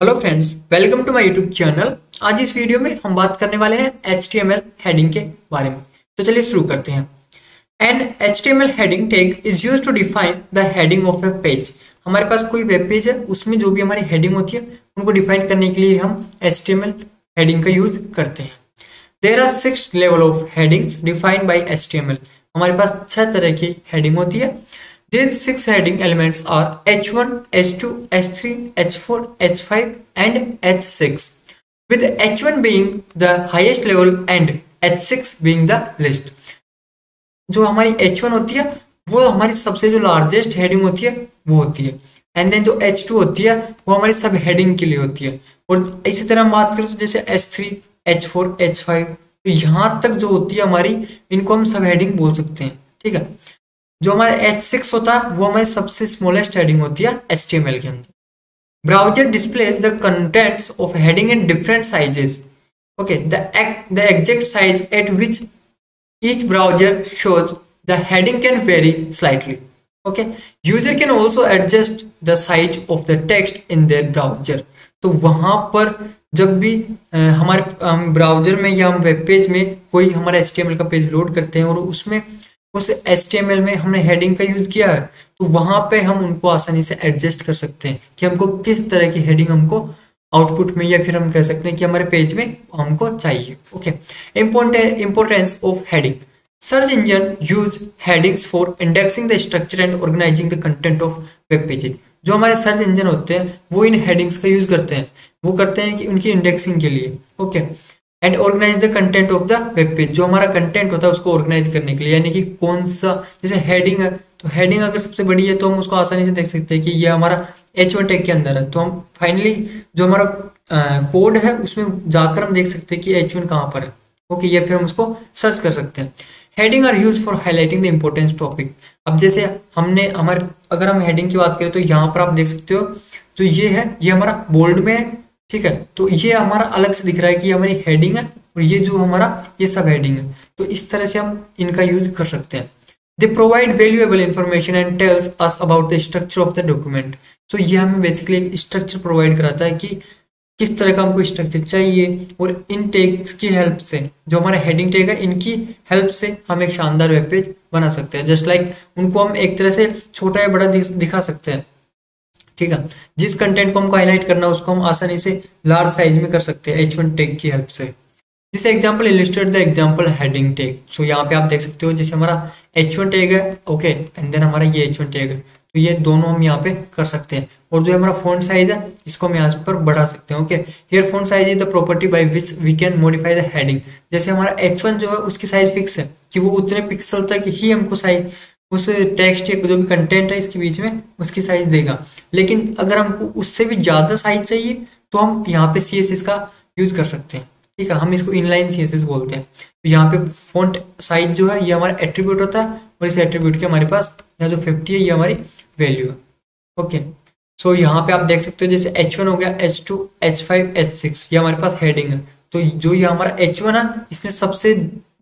Hello friends welcome to my YouTube channel आज इस video में हम बात करने वाले हैं एच हेडिंग के बारे में। तो चलिए शुरू करते हैं। An H heading tag is use to define the heading of a page हमारे पास कोई वेब पेज है, उसमें जो भी हमारी हेडिंग होती है, उनको डिफाइन करने के लिए हम HTML हेडिंग का यूज़ करते हैं। There are six level of headings defined by H हमारे पास छह तरह की हेडिंग होती है। These six heading elements are H1, H2, H3, H4, H5 and H6 with H1 being the highest level and H6 being the least. जो हमारी H1 होती है वो हमारी सबसे जो लार्जेस्ट हेडिंग होती है वो होती है। एंड देन जो H2 होती है वो हमारी सब हेडिंग के लिए होती है। और इसी तरह हम बात करें तो जैसे H3, H4, H5 तो यहाँ तक जो होती है हमारी इनको हम सब हेडिंग बोल सकते हैं ठीक है? जो हमारा एच सिक्स होता है वो हमारी सबसे स्मॉलेस्ट हेडिंग होती है एच टी एम एल के अंदर। Browser displays the contents of heading in different sizes okay the the exact size at which each browser shows the heading can vary slightly. Okay, user can also adjust the size of the text in their browser. तो वहाँ पर जब भी हमारे, हम browser में या हम वेब पेज में कोई हमारा एच का पेज लोड करते हैं और उसमें उस एच में हमने हेडिंग का यूज़ किया है तो वहाँ पे हम उनको आसानी से एडजस्ट कर सकते हैं कि हमको किस तरह की हेडिंग हमको आउटपुट में या फिर हम कह सकते हैं कि हमारे पेज में हमको चाहिए। Okay importance of heading search engine use headings for indexing the structure and organizing the content of web pages जो हमारे सर्च इंजन होते हैं, वो इन हेडिंग्स का यूज़ करते हैं। वो करते हैं कि उनकी इंडेक्सिंग के लिए। Okay okay. And organize the content of the web page जो हमारा कंटेंट होता है, उसको ऑर्गेनाइज करने के लिए। यानी कि कौन सा, जैसे हेडिंग तो हेडिंग अगर सबसे बड़ी है तो हम उसको आसानी से देख सकते हैं कि ये हमारा एच वन टेक के अंदर है। तो हम फाइनली जो हमारा कोड है, उसमें जाकर हम देख सकते हैं कि एच वन कहाँ पर है। ओके ये फिर हम उसको सर्च कर सकते हैं। Heading are use for highlighting the importance topic अब जैसे हमने, हमारे, अगर हम हेडिंग की बात करें तो यहाँ पर आप देख सकते हो तो ये है, ये हमारा बोल्ड में है। ठीक है? तो ये हमारा अलग से दिख रहा है कि हमारी हेडिंग है और ये जो हमारा, ये सब हेडिंग है। तो इस तरह से हम इनका यूज़ कर सकते हैं। They provide valuable information and tells us about the structure of the document तो ये हमें बेसिकली एक स्ट्रक्चर प्रोवाइड कराता है कि किस तरह का हमको स्ट्रक्चर चाहिए और इन टैग्स की हेल्प से, जो हमारा हेडिंग टैग है, इनकी हेल्प से हम एक शानदार वेब पेज बना सकते हैं। जस्ट लाइक उनको हम एक तरह से छोटा या बड़ा दिखा सकते हैं। ठीक है? जिस कंटेंट को हमको हाईलाइट करना है, उसको हम आसानी से लार्ज साइज़ में कर सकते हैं एच वन टेग की हेल्प से। This example illustrate the example heading tag so यहाँ पे आप देख सकते हो, जैसे हमारा एच वन टेग है ओके एंड देन हमारा ये एच वन टेग है। तो ये दोनों हम यहाँ पे कर सकते हैं। और जो हमारा फ़ोन साइज़ है, इसको हम यहाँ पर बढ़ा सकते हैं okay here font size is the property by which we can modify the heading जैसे हमारा एच वन जो है, उसकी साइज़ फिक्स है, कि वो उतने पिक्सल तक ही हमको साइज़ उस टेक्स्ट या जो भी कंटेंट है इसके बीच में, उसकी साइज़ देगा। लेकिन अगर हमको उससे भी ज़्यादा साइज़ चाहिए तो हम यहाँ पे सीएसएस का यूज़ कर सकते हैं। ठीक है, हम इसको इनलाइन सी बोलते हैं। तो यहाँ पे फ़ोन साइज़ जो है, ये हमारा एट्रीब्यूट होता है और इस एट्रीब्यूट के हमारे पास यहाँ जो फिफ्टी है, ये हमारी वैल्यू है। ओके सो यहाँ पे आप देख सकते हो, जैसे एच हो गया एच टू एच ये हमारे पास हेडिंग है। तो जो ये हमारा एच है इसने सबसे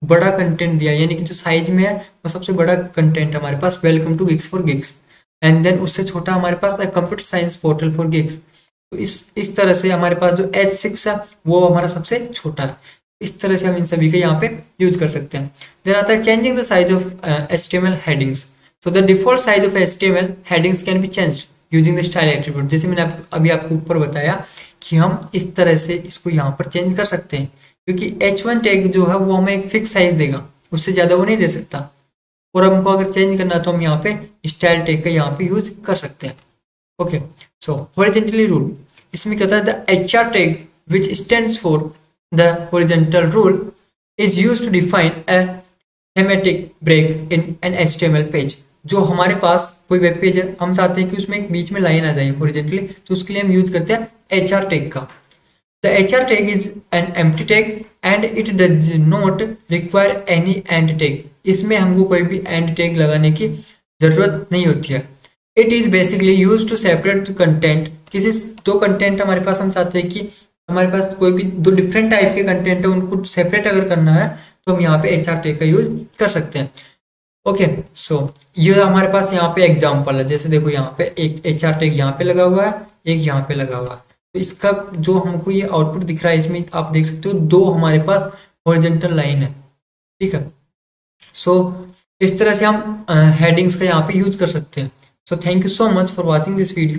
बड़ा कंटेंट दिया। यानी कि जो साइज़ में है वो सबसे बड़ा कंटेंट हमारे पास welcome to Geeks for Geeks and then उससे छोटा हमारे पास है computer science portal for Geeks तो इस इस तरह से हमारे पास जो एच सिक्स है वो हमारा सबसे छोटा है। इस तरह से हम इन सभी का यहाँ पे यूज़ कर सकते हैं। देन आता है changing the size of H T M L headings so the default size of H T M L headings can be change using the style attribute जैसे मैंने आप, अभी आपको ऊपर बताया कि हम इस तरह से इसको यहाँ पर चेंज कर सकते हैं। क्योंकि एच वन टैग जो है वो हमें एक फिक्स साइज़ देगा। उससे ज़्यादा वो नहीं दे सकता। और हमको अगर चेंज करना तो हम यहाँ पे स्टाइल टैग का यहाँ पे यूज़ कर सकते हैं। ओके सो हॉरिजेंटली रूल इसमें क्या होता है? The H R tag which stand for the horizontal rule is use to define a thematic break in an H page जो हमारे पास कोई वेब पेज है, हम चाहते हैं कि उसमें एक बीच में लाइन आ जाए हॉरिजेंटली तो उसके लिए हम यूज़ करते हैं एच आर टैग का। The HR tag is an empty tag and it does not require any end tag. इसमें हमको कोई भी end tag लगाने की ज़रूरत नहीं होती है। It is basically use to separate content किसी दो कंटेंट हमारे पास हम चाहते हैं कि हमारे पास कोई भी दो डिफरेंट टाइप के कंटेंट है, उनको सेपरेट अगर करना है तो हम यहाँ पे एच आर टेग का यूज़ कर सकते हैं। ओके सो ये हमारे पास यहाँ पे एग्ज़ाम्पल है। जैसे देखो यहाँ पे एक एच आर टेग यहाँ पे लगा हुआ है, एक यहाँ पे लगा हुआ है। तो इसका जो हमको ये आउटपुट दिख रहा है इसमें आप देख सकते हो दो हमारे पास ओरिजेंटल लाइन है ठीक है? सो so, इस तरह से हम हेडिंग्स का यहाँ पे यूज़ कर सकते हैं। So thank you so much for watching this video